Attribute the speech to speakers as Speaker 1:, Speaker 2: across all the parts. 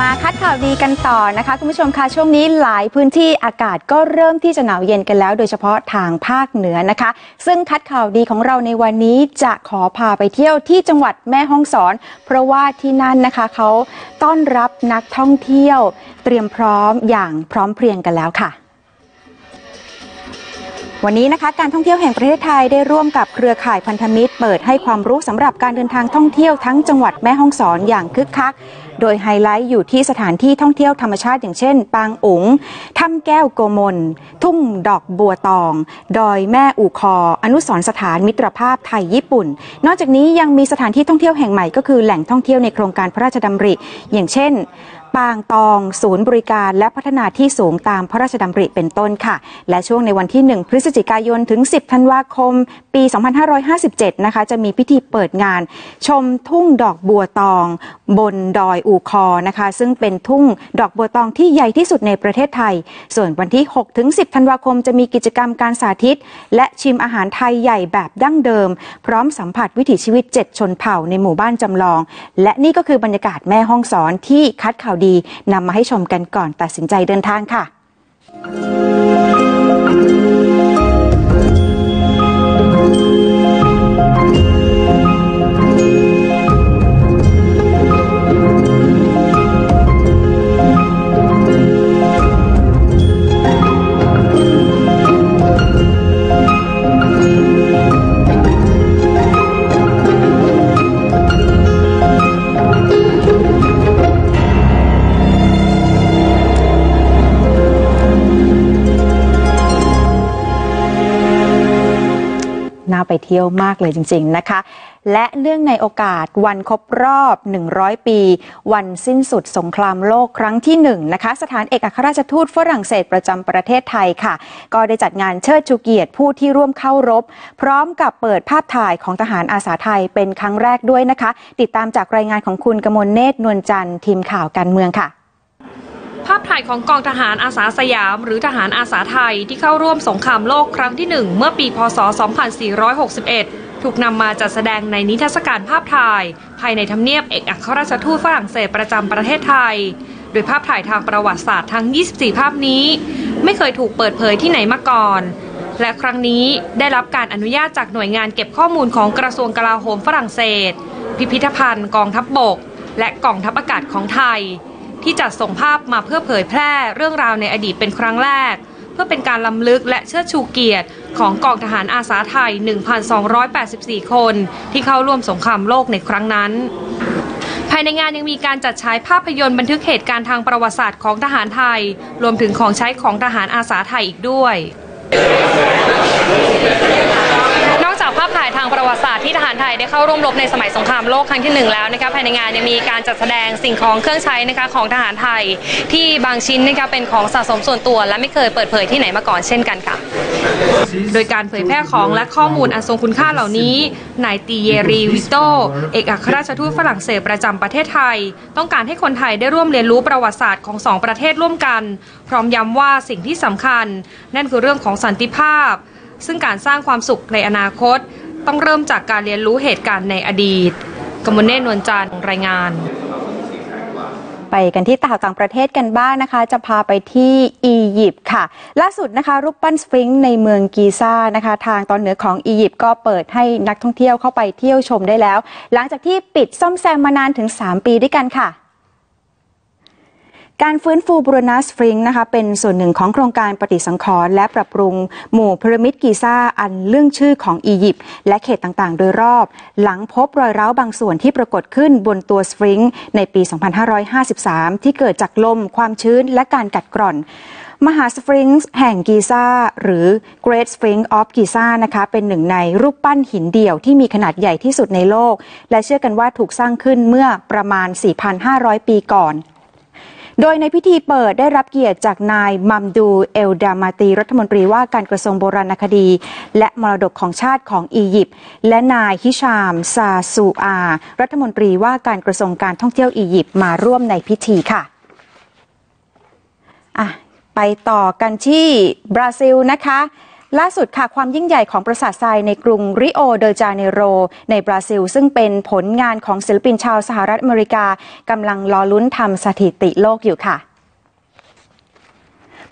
Speaker 1: มาคัดข่าวดีกันต่อนะคะ คุณผู้ชมคะช่วงนี้หลายพื้นที่อากาศก็เริ่มที่จะหนาวเย็นกันแล้ว โดยเฉพาะทางภาคเหนือนะคะ ซึ่งคัดข่าวดีของเราในวันนี้จะขอพาไปเที่ยวที่จังหวัดแม่ฮ่องสอน เพราะว่าที่นั่นนะคะเขาต้อนรับนักท่องเที่ยว เตรียมพร้อมอย่างพร้อมเพรียงกันแล้วค่ะ วันนี้นะคะการท่องเที่ยวแห่งประเทศไทยได้ร่วมกับเครือข่ายพันธมิตร เปิดให้ความรู้สำหรับการเดินทางท่องเที่ยวทั้งจังหวัดแม่ฮ่องสอนอย่างคึกคัก โดยไฮไลท์อยู่ที่สถานที่ท่องเที่ยวธรรมชาติอย่างเช่น ปางอุ๋งถ้ำแก้วโกมล ทุ่งดอกบัวตอง ดอยแม่อูคอ อนุสรสถานมิตรภาพไทยญี่ปุ่น นอกจากนี้ยังมีสถานที่ท่องเที่ยวแห่งใหม่ก็คือแหล่งท่องเที่ยวในโครงการพระราชดำริ อย่างเช่นปางตอง ศูนย์บริการและพัฒนาที่สูงตามพระราชดำริเป็นต้นค่ะ และช่วงในวันที่ 1 พฤศจิกายนถึง 10 ธันวาคม ปี 2557 นะคะ จะมีพิธีเปิดงาน ชมทุ่งดอกบัวตอง บนดอยอูคอนะคะ ซึ่งเป็นทุ่งดอกบัวตองที่ใหญ่ที่สุดในประเทศไทย ส่วนวันที่ 6 ถึง 10 ธันวาคมจะมีกิจกรรมการสาธิต และชิมอาหารไทยใหญ่แบบดั้งเดิม พร้อมสัมผัสวิถีชีวิต 7 ชนเผ่าในหมู่บ้านจำลอง และนี่ก็คือบรรยากาศแม่ห้องสอนที่คัดข่าวดีนำมาให้ชมกันก่อนตัดสินใจเดินทางค่ะ น่าไปเที่ยวมากเลยจริง ๆนะคะ และเนื่องในโอกาสวันครบรอบ 100 ปี วันสิ้นสุดสงครามโลกครั้งที่1นะคะ สถานเอกอัครราชทูตฝรั่งเศสประจำประเทศไทยค่ะ ก็ได้จัดงานเชิดชูเกียรติผู้ที่ร่วมเข้ารบ พร้อมกับเปิดภาพถ่ายของทหารอาสาไทยเป็นครั้งแรกด้วยนะคะ ติดตามจากรายงานของคุณกมลเนตรนวลจันทร์ทีมข่าวการเมืองค่ะ
Speaker 2: ภาพถ่ายของกองทหารอาสาสยาม หรือทหารอาสาไทยที่เข้าร่วมสงครามโลกครั้งที่ 1 เมื่อปี พศ 2461 ถูกนำมาจัดแสดงในนิทรรศการภาพถ่าย ภายในทำเนียบเอกอัครราชทูตฝรั่งเศสประจำประเทศไทย โดยภาพถ่ายทางประวัติศาสตร์ทั้ง 24 ภาพนี้ ไม่เคยถูกเปิดเผยที่ไหนมาก่อน และครั้งนี้ได้รับการอนุญาตจากหน่วยงานเก็บข้อมูลของกระทรวงกลาโหมฝรั่งเศส พิพิธภัณฑ์ กองทัพบบก และกองทัพอากาศของไทย ที่จัดส่งภาพมาเพื่อเผยแพร่เรื่องราวในอดีตเป็นครั้งแรก เพื่อเป็นการล้ำลึกและเชิดชูเกียรติของกองทหารอาสาไทย 1,284 คน ที่เข้าร่วมสงครามโลกในครั้งนั้นภายในงานยังมีการจัดฉายภาพยนตร์บันทึกเหตุการณ์ทางประวัติศาสตร์ของทหารไทย รวมถึงของใช้ของทหารอาสาไทยอีกด้วย จากภาพถ่ายทางประวัติศาสตร์ที่ทหารไทยได้เข้าร่วมรบในสมัยสงครามโลกครั้งที่หนึ่งแล้วนะคะภายในงานยังมีการจัดแสดงสิ่งของเครื่องใช้นะคะของทหารไทย ที่บางชิ้นนะคะเป็นของสะสมส่วนตัว และไม่เคยเปิดเผยที่ไหนมาก่อนเช่นกันค่ะ โดยการเผยแพร่ของและข้อมูลอันทรงคุณค่าเหล่านี้นายตีเยรีวิโตเอกอัครราชทูตฝรั่งเศสประจำประเทศไทย ต้องการให้คนไทยได้ร่วมเรียนรู้ประวัติศาสตร์ของสองประเทศร่วมกัน พร้อมย้ำว่าสิ่งที่สำคัญ นั่นคือเรื่องของสันติภาพ ซึ่งการสร้างความสุขในอนาคต ต้องเริ่มจากการเรียนรู้เหตุการณ์ในอดีตกมลเนตนวลจันทร์รายงาน
Speaker 1: ไปกันที่ต่างต่างประเทศกันบ้างนะคะ จะพาไปที่อียิปต์ค่ะ ล่าสุดนะคะ รูปปั้นสฟิงซ์ในเมืองกีซ่านะคะ ทางตอนเหนือของอียิปต์ก็เปิดให้นักท่องเที่ยวเข้าไปเที่ยวชมได้แล้ว หลังจากที่ปิดซ่อมแซมมานานถึง 3 ปีด้วยกันค่ะ การฟื้นฟูบูรณะสฟิงซ์นะคะเป็นส่วนหนึ่งของโครงการปฏิสังขรณ์และปรับปรุงหมู่พีระมิดกีซ่าอันเลื่องชื่อของอียิปต์และเขตต่างๆ โดยรอบ หลังพบรอยร้าวบางส่วนที่ปรากฏขึ้นบนตัวสฟริงในปี 2553 ที่เกิดจากลม ความชื้น และการกัดกร่อนมหาสฟริงค์แห่งกีซ่าหรือ Great Sphinx of Giza นะคะเป็นหนึ่งในรูปปั้นหินเดี่ยวที่มีขนาดใหญ่ที่สุดในโลก และเชื่อกันว่าถูกสร้างขึ้นเมื่อประมาณ 4,500 ปีก่อน โดยในพิธีเปิดได้รับเกียรติจากนายมัมดูเอลดามาตีรัฐมนตรีว่าการกระทรวงโบราณคดี และมรดกของชาติของอียิปต์และนายฮิชามซาซูอา รัฐมนตรีว่าการกระทรวงการท่องเที่ยวอียิปต์มาร่วมในพิธีค่ะอะไปต่อกันที่บราซิลนะคะ ล่าสุดค่ะความยิ่งใหญ่ของปราสาททรายในกรุงริโอเดจาเนโร ในบราซิล ซึ่งเป็นผลงานของศิลปินชาวสหรัฐอเมริกากำลังรอลุ้นทำสถิติโลกอยู่ค่ะ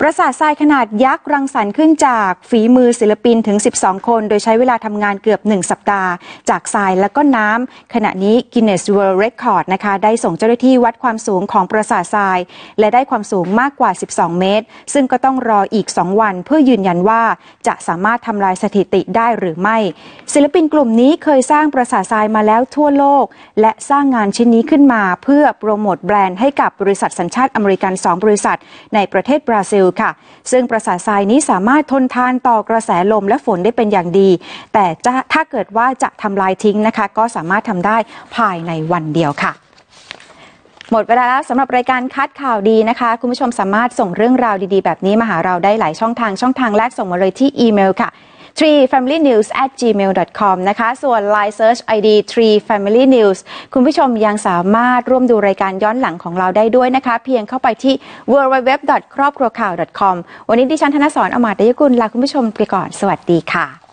Speaker 1: ปราสาททรายขนาดยักษ์รังสรรค์ขึ้นจากฝีมือศิลปินถึง 12 คน โดยใช้เวลาทำงานเกือบ 1 สัปดาห์ จากทรายและก็น้ำขณะนี้ Guinness World Record นะคะได้ส่งเจ้าหน้าที่วัดความสูงของปราสาททราย และได้ความสูงมากกว่า 12 เมตร ซึ่งก็ต้องรออีก 2 วัน เพื่อยืนยันว่าจะสามารถทำลายสถิติได้หรือไม่ ศิลปินกลุ่มนี้เคยสร้างปราสาททรายมาแล้วทั่วโลก และสร้างงานชิ้นนี้ขึ้นมา เพื่อโปรโมทแบรนด์ให้กับบริษัทสัญชาติอเมริกัน 2 บริษัท ในประเทศบราซิลค่ะ ซึ่งปราสาททรายนี้สามารถทนทานต่อกระแสลมและฝนได้เป็นอย่างดี แต่ถ้าเกิดว่าจะทำลายทิ้งนะคะ ก็สามารถทำได้ภายในวันเดียวค่ะหมดเวลาแล้วสำหรับรายการคัดข่าวดีนะคะ คุณผู้ชมสามารถส่งเรื่องราวดีๆ แบบนี้มาหาเราได้หลายช่องทางช่องทางแรกส่งมาเลยที่อีเมลค่ะ treefamilynews at gmail com นะคะ ส่วน Line Search ID tree family news คุณผู้ชมยังสามารถร่วมดูรายการย้อนหลังของเราได้ด้วยนะคะ เพียงเข้าไปที่ www ครอบครัวข่าว com วันนี้ดิฉันธนสรอมาตยกุลลาคุณผู้ชมไปก่อน สวัสดีค่ะ